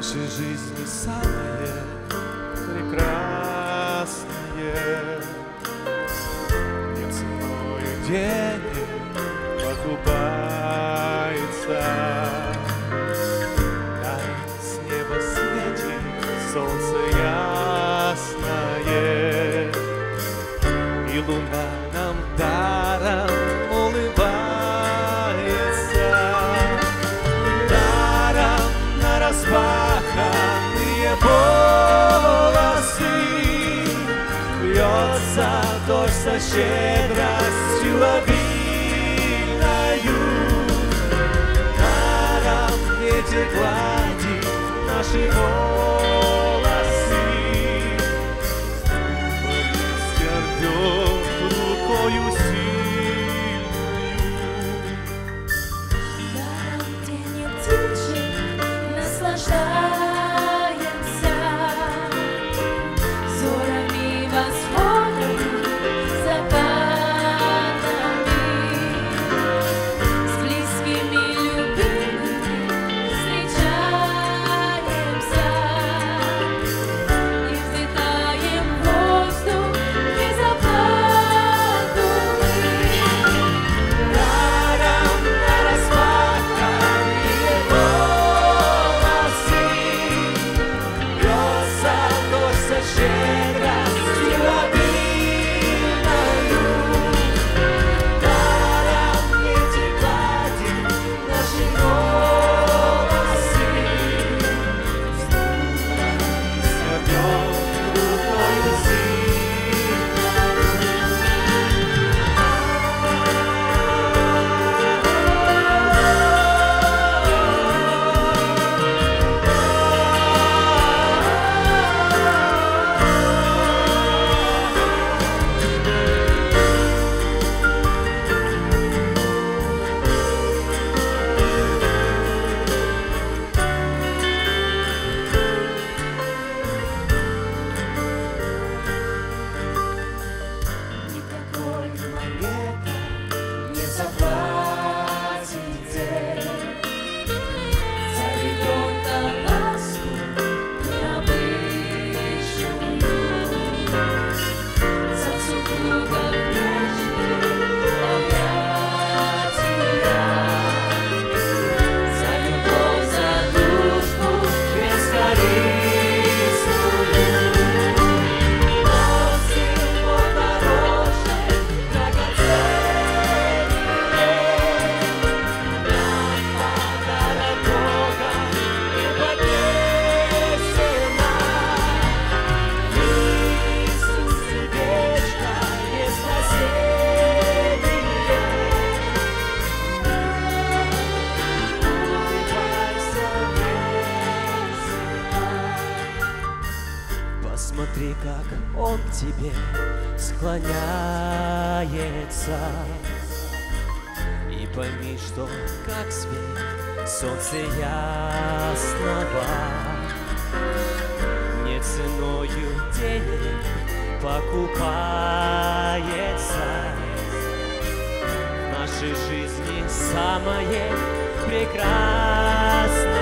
нашей жизни самое прекрасное. Не ценою денег покупается. Дай с неба светит солнце ясное, и луна нам даром со щедростью обильною Даром ветер гладит наши волосы. Рвет рукою сильную Посмотри, как он к тебе склоняется. И пойми, что как свет солнце ясного Не ценою денег покупается. В нашей жизни самое прекрасное